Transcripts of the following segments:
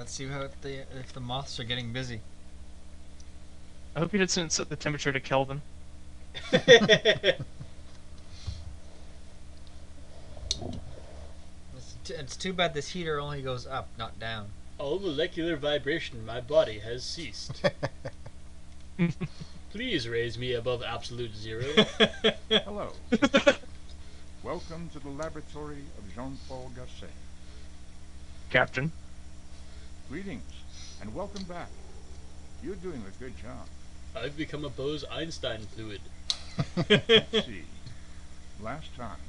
Let's see how the if the moths are getting busy. I hope you didn't set the temperature to Kelvin. It's, t- it's too bad this heater only goes up, not down. All molecular vibration in my body has ceased. Please raise me above absolute zero. Hello. Welcome to the laboratory of Jean-Paul Gasset. Captain. Greetings, and welcome back. You're doing a good job. I've become a Bose-Einstein fluid. Let's see. Last time,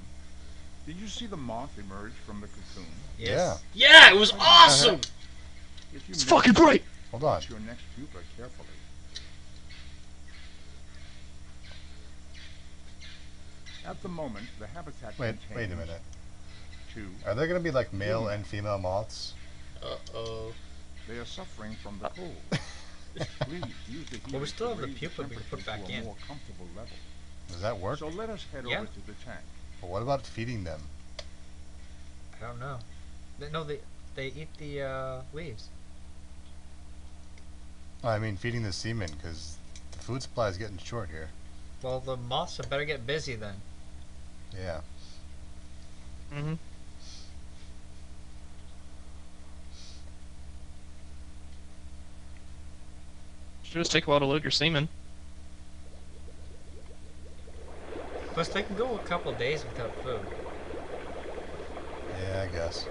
did you see the moth emerge from the cocoon? Yes. Yeah, it was awesome! If you It's missed fucking great! Hold on. watch your next pupa carefully. At the moment, the habitat Wait, contains wait a minute. two. Are there gonna be like male and female moths? Uh-oh. They are suffering from the cold. Please use the heater we still have the pupa we can put temperature back a in. more comfortable level. Does that work? So let us head Yeah. over to the tank. But what about feeding them? I don't know. They, no, they they eat the uh, leaves. I mean, feeding the Seaman, because the food supply is getting short here. Well, the moths had better get busy then. Yeah. Mm-hmm. Should just take a while to load your Seaman. Plus, they can go a couple days without food. Yeah, I guess.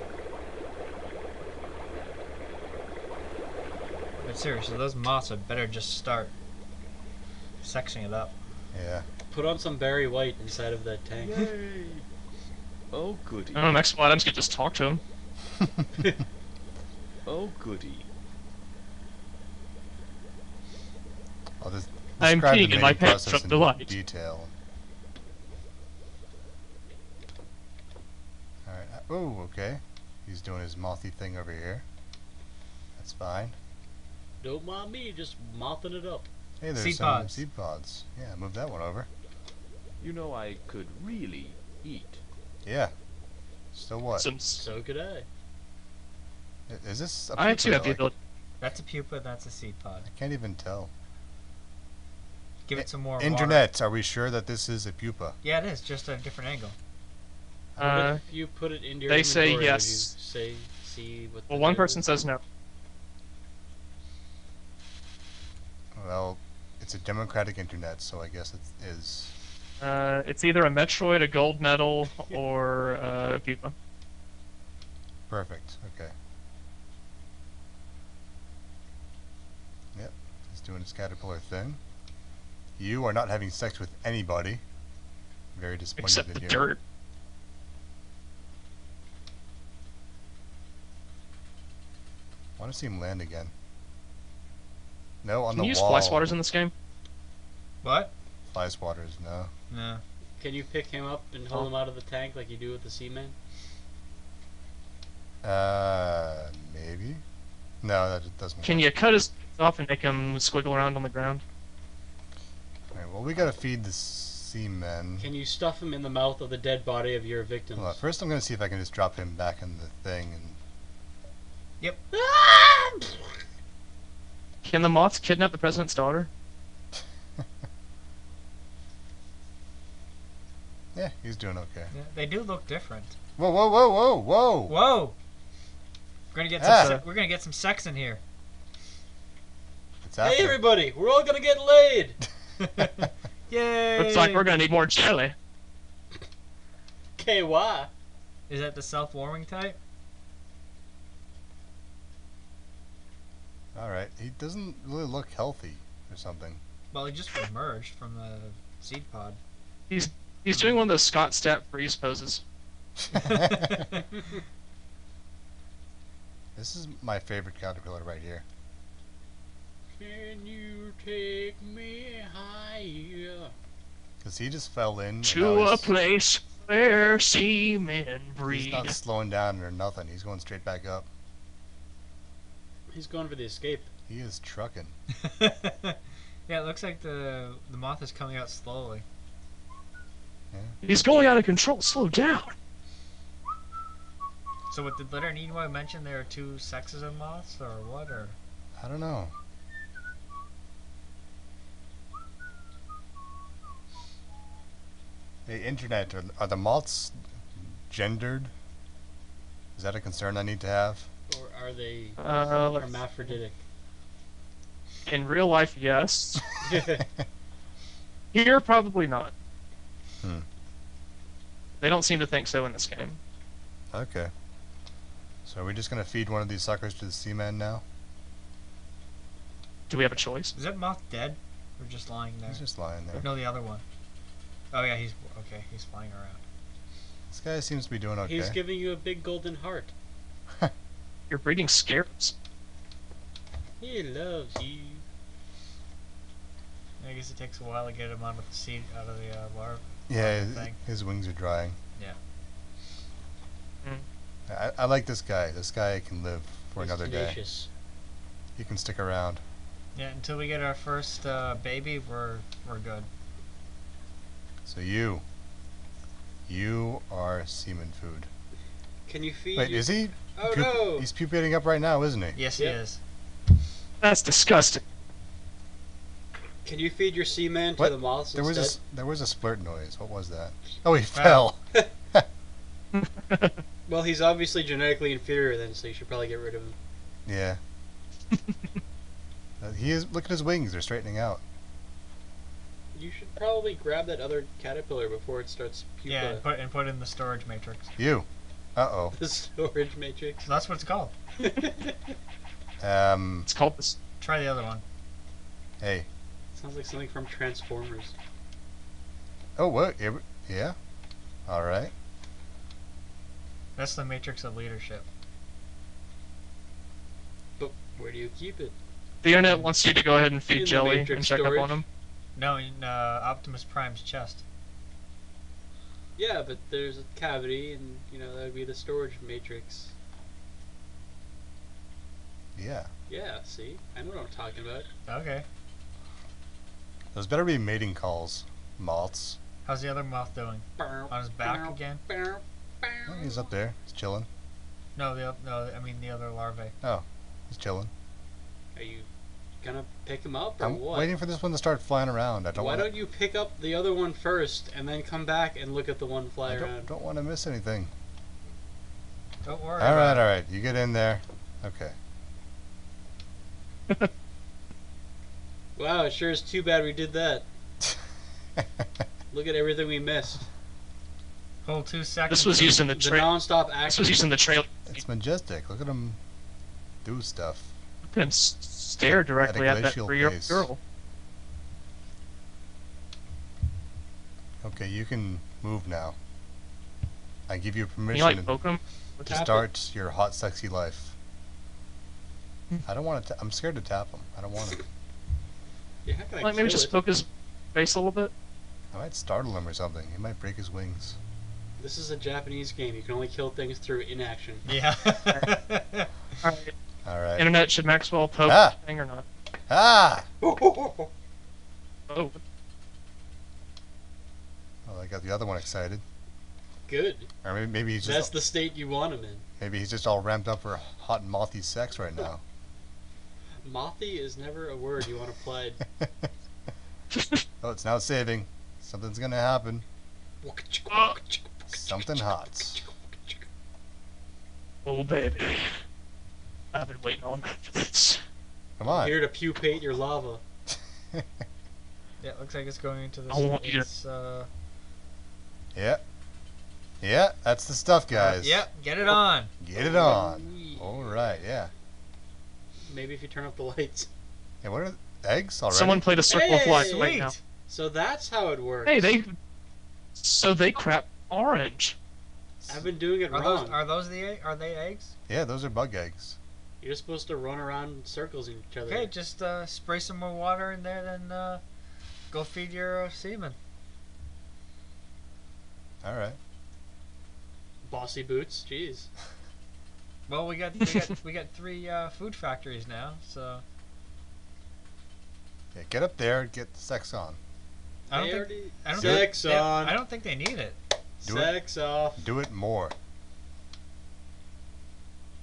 But seriously, those moths had better just start sexing it up. Yeah. Put on some Barry White inside of that tank. Yay! Oh goody. I don't know, next one items could just talk to him. Oh goody. I'll just I'm describe the peeing in my pants process from in delight. detail. Alright. uh, Oh, okay. He's doing his mothy thing over here. That's fine. Don't mind me, just mopping it up. Hey, there's Seed some pods. seed pods. Yeah, move that one over. You know I could really eat. Yeah. So what? Some, So could I. I- Is this? a I pupa too have that, the ability. That's a pupa. That's a seed pod. I can't even tell. Give it some more water. Internet, are we sure that this is a pupa? Yeah, it is. Just a different angle. Uh, if you put it into your they say yes. You say, see what well, the one person says no. Well, it's a democratic internet, so I guess it is. Uh, it's either a Metroid, a gold medal, or uh, a pupa. Perfect. Okay. Yep. He's doing his caterpillar thing. You are not having sex with anybody. Very disappointed Except in the you. dirt. want to see him land again. No, on Can the you use wall. fly swatters in this game? What? Fly swatters, no. No. Can you pick him up and hold him out of the tank like you do with the seaman? Uh, maybe. No, that doesn't. Can work. you cut his off and make him squiggle around on the ground? Alright, well, we gotta feed the seamen. Can you stuff him in the mouth of the dead body of your victims? Hold on, first I'm gonna see if I can just drop him back in the thing and Yep. Can the moths kidnap the president's daughter? yeah, he's doing okay. Yeah, they do look different. Whoa, whoa, whoa, whoa, whoa! Whoa! We're gonna get some. Ah. Se- we're gonna get some sex in here. Hey everybody, we're all gonna get laid! Yay! Looks like we're gonna need more jelly. KY. Is that the self-warming type? All right, he doesn't really look healthy or something. Well, he just emerged from the seed pod. He's he's doing one of those Scott Stapp freeze poses. this is my favorite caterpillar right here. Can you take me higher? Cause he just fell in. To a he's- place where seamen He's not slowing down or nothing. He's going straight back up. He's going for the escape. He is trucking. yeah, it looks like the the moth is coming out slowly. Yeah. He's going out of control. Slow down. So, what did Leonard Nimoy mention? There are two sexes of moths, or what? Or I don't know. Hey, internet, are, are the moths gendered? Is that a concern I need to have? Or are they Uh, let's- hermaphroditic? in real life, yes. Here, probably not. Hmm. They don't seem to think so in this game. Okay. So are we just gonna feed one of these suckers to the seaman now? Do we have a choice? is that moth dead, or just lying there? He's just lying there. No, the other one. Oh yeah, he's okay. He's flying around. This guy seems to be doing okay. He's giving you a big golden heart. You're breeding scarabs. He loves you. I guess it takes a while to get him out of the seed, out of the uh, larva. yeah, his, his wings are drying. Yeah. I, I like this guy. This guy can live for He's another day. tenacious. He can stick around. Yeah, until we get our first uh, baby, we're we're good. So you, you are semen food. Can you feed? Wait, your- is he? Oh pup- no! He's pupating up right now, isn't he? Yes, Yep. he is. That's disgusting. Can you feed your seaman to the moths There was a there was a splurt noise. What was that? Oh, he fell. Well, he's obviously genetically inferior then, so you should probably get rid of him. Yeah. Uh, he is. Look at his wings. They're straightening out. You should probably grab that other caterpillar before it starts pupa. Yeah, and put and put it in the storage matrix. You. Uh oh. the storage matrix. So that's what it's called. Um. It's called this. Try the other one. Hey. Sounds like something from Transformers. Oh, what? Yeah. yeah? All right. That's the matrix of leadership. But where do you keep it? The internet wants you to go ahead and feed the Jelly and Matrix check up storage. on him. No, in uh, Optimus Prime's chest. Yeah, but there's a cavity, and you know that would be the storage matrix. Yeah. Yeah, see, I know what I'm talking about. Okay. Those better be mating calls. Moths. How's the other moth doing? On his back again? Oh, he's up there. He's chilling. No, the oth- no. I mean the other larvae. Oh, he's chilling. Are you gonna pick him up or I'm what? waiting for this one to start flying around. I don't Why want. don't you pick up the other one first and then come back and look at the one fly I don't, around? don't want to miss anything. Don't worry. All right, all right. You get in there. Okay. Wow, it sure is too bad we did that. Look at everything we missed. it. Hold two seconds. This was used in the The trailer. non-stop This was used in the trailer. it's majestic. Look at him do stuff. You can s- stare directly at, that glacial three-year pace. girl. Okay, you can move now. I give you permission you like to Tap it. start your hot, sexy life. Hmm. I don't want to. I'm scared to tap him. I don't want to. Yeah, how can I Like maybe just it? poke his face a little bit. I might startle him or something. He might break his wings. This is a Japanese game. You can only kill things through inaction. Yeah. All right. All right. Internet should Maxwell poke Ah. thing or not? Ah! Oh, Oh, I got the other one excited. Good. Or maybe, maybe he's That's just the state you want him in. maybe he's just all ramped up for hot and mothy sex right now. Mothy is never a word you want applied. oh, it's now saving. Something's gonna happen. Ah. Something hot. oh baby. I've been waiting all night for this. Come on. Here to pupate your lava. yeah, it looks like it's going into the. I want you to- uh, Yeah. Yeah, that's the stuff, guys. Yep, get it on. Get it on. All right. Yeah. Maybe if you turn up the lights. Hey, what are eggs already? Someone played a circle of Hey, life Sweet. right now. So that's how it works. Hey, they. So they crap orange. I've been doing it Are wrong. those are those the egg- are they eggs? Yeah, those are bug eggs. You're supposed to run around in circles in each other. Okay, just uh, spray some more water in there, then uh, go feed your uh, Seaman. All right. Bossy boots. Jeez. Well, we got we got we got three uh, food factories now, so Yeah, get up there. And get the sex on. I don't They think already- I don't Sex think, they- I don't think they need it. Do it. Sex off. Do it more.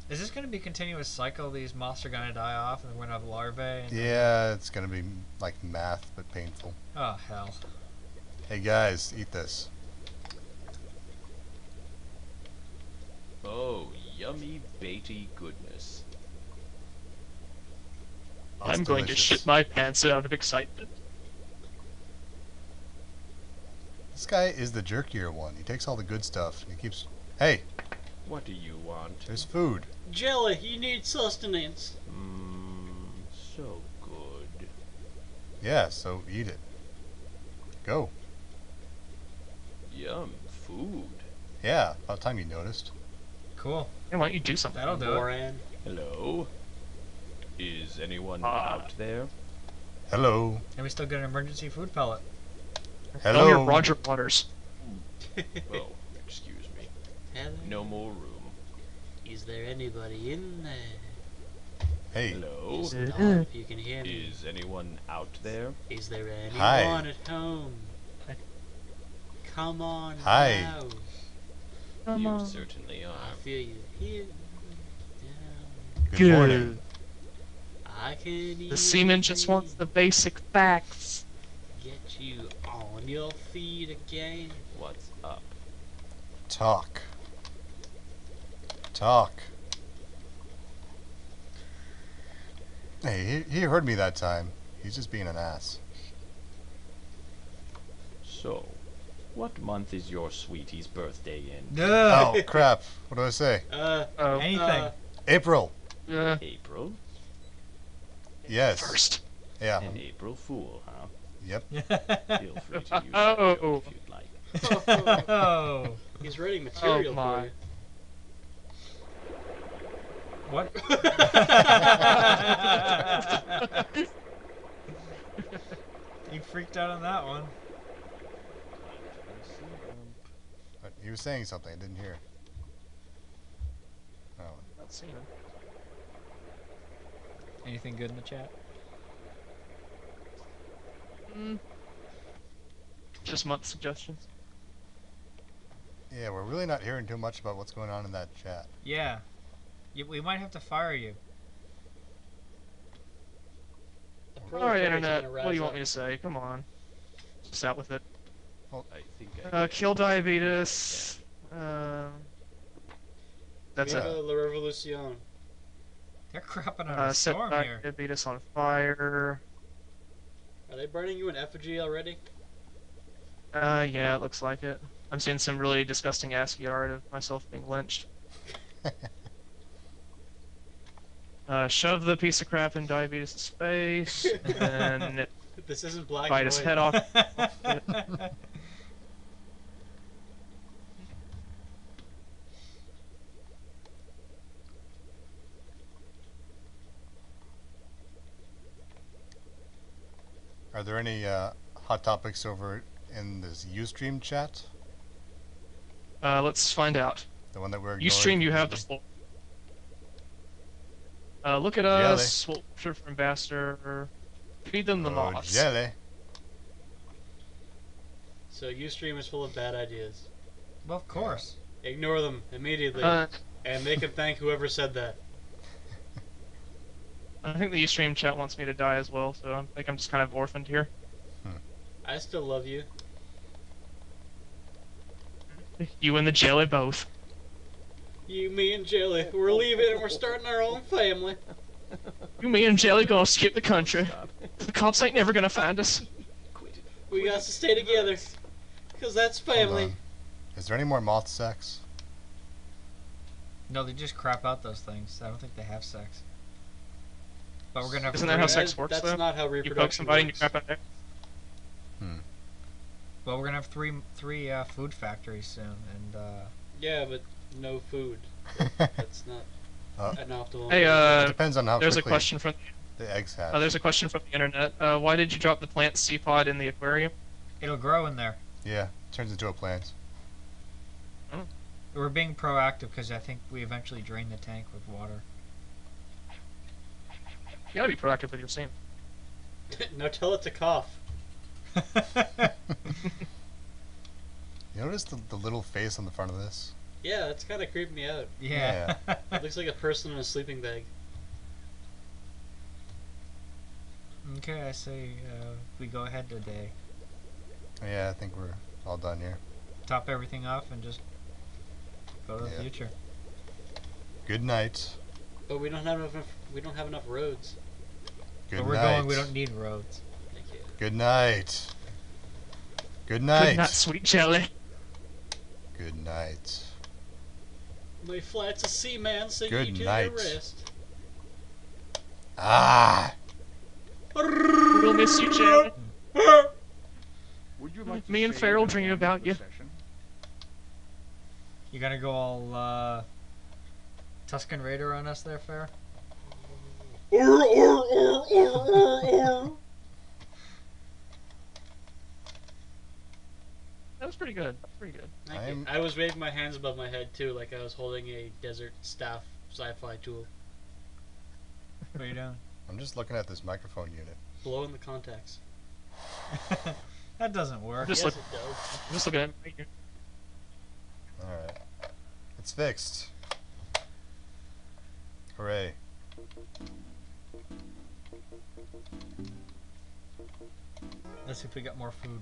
Is this going to be a continuous cycle? These moths are going to die off, and we're going to have larvae. And Yeah, it's gonna be like math, but painful. Oh hell. Hey guys, eat this. Oh, yummy baity goodness. It's I'm going to shit my pants out of excitement. This guy is the jerkier one. He takes all the good stuff. and He keeps. Hey, What do you want? there's food. Jelly, you need sustenance. Mmm, so good. Yeah, so eat it. Go. Yum, food. Yeah, about time you noticed. Cool. Hey, why don't you do something? That'll do it. Hello? Is anyone Ah. out there? Hello. And we still got an emergency food pellet. Tell me your Hello. Roger Waters. Oh, excuse me. Hello. No more room. Is there anybody in there? Hey. Hello? Just nod if you can hear me. Is anyone out there? Is there anyone Hi. at home? Come on Hi. now. Come you on. certainly I are. feel you here. Good morning. I can The seaman just wants the basic facts. get you on your feet again. What's up? Talk. Talk. Hey, he, he heard me that time. He's just being an ass. So, what month is your sweetie's birthday in? No. Oh, crap. What do I say? Uh, Oh, Anything. uh, April. uh, April? Yes. first. Yeah. An April Fool, huh? Yep. Feel free to use that Oh. joke if you'd like. oh. he's writing material Oh, for you. What? you freaked out on that one. But He was saying something. I didn't hear. Oh. Not seeing him. Anything good in the chat? Mm. Just month suggestions. Yeah, we're really not hearing too much about what's going on in that chat. Yeah. You, we might have to fire you. The Alright, internet. What do you want me to say? Come on. Just out with it. I think I Uh, kill diabetes. Um. That's Viva it. la revolution. They're crapping on Uh, a set storm back here. diabetes on fire. Are they burning you in effigy already? Uh, yeah, it looks like it. I'm seeing some really disgusting ASCII art of myself being lynched. Uh, shove the piece of crap in diabetes in space, and then it This isn't black bite and his head off. Are there any uh, hot topics over in this Ustream chat? Uh, let's find out. The one that we're You ignoring stream, you have the floor. Uh, look at Jelly. us, Wolfshire from Ambassador. Feed them the oh, moths. jelly. So Ustream is full of bad ideas. well, of course. Ignore them immediately Uh, and make him thank whoever said that. I think the Ustream chat wants me to die as well, so I think I'm just kind of orphaned here. I still love you. You and the jelly both. You, me, and Jelly. We're leaving and we're starting our own family. You, me, and Jelly gonna skip the country. The cops ain't never gonna find us. We got to stay together. Because that's family. Is there any more moth sex? No, they just crap out those things. I don't think they have sex. But we're gonna have Isn't three, that how sex works, That's though? not how reproduction You poke somebody and you crap out there. Well, we're gonna have three three uh, food factories soon, and uh, Yeah, but no food. That's not Uh, an optimal. Hey, uh, depends on how there's a question from the eggs hatch. uh, there's a question from the internet. Uh, why did you drop the plant sea pod in the aquarium? it'll grow in there. Yeah, turns into a plant. We're being proactive because I think we eventually drain the tank with water. You gotta be proactive with your semen. now tell it to cough. You notice the, the little face on the front of this? Yeah, that's kind of creeped me out. Yeah. It looks like a person in a sleeping bag. okay, I say uh, we go ahead today. Yeah, I think we're all done here. Top everything off and just go to the Yeah. future. Good night. But we don't have enough. We don't have enough roads. Good but we're night. going. We don't need roads. Thank you. Good night. Good Good night. night, sweet jelly. Good night. My flat's a seaman, sing Good you to night. your rest. Ah! We'll miss you, jelly. Would you like to Me and save Farrell dream about you. session? You gonna go all uh, Tusken Raider on us there, Fair? Or, or, or, or, or, or. Was pretty good. Pretty good. Thank I'm- you. I was waving my hands above my head too, like I was holding a desert staff sci-fi tool, What are you doing? I'm just looking at this microphone unit. blowing the contacts. that doesn't work. Just yes, look- it does. I'm just looking at it. Alright. It's fixed. Hooray. Let's see if we got more food.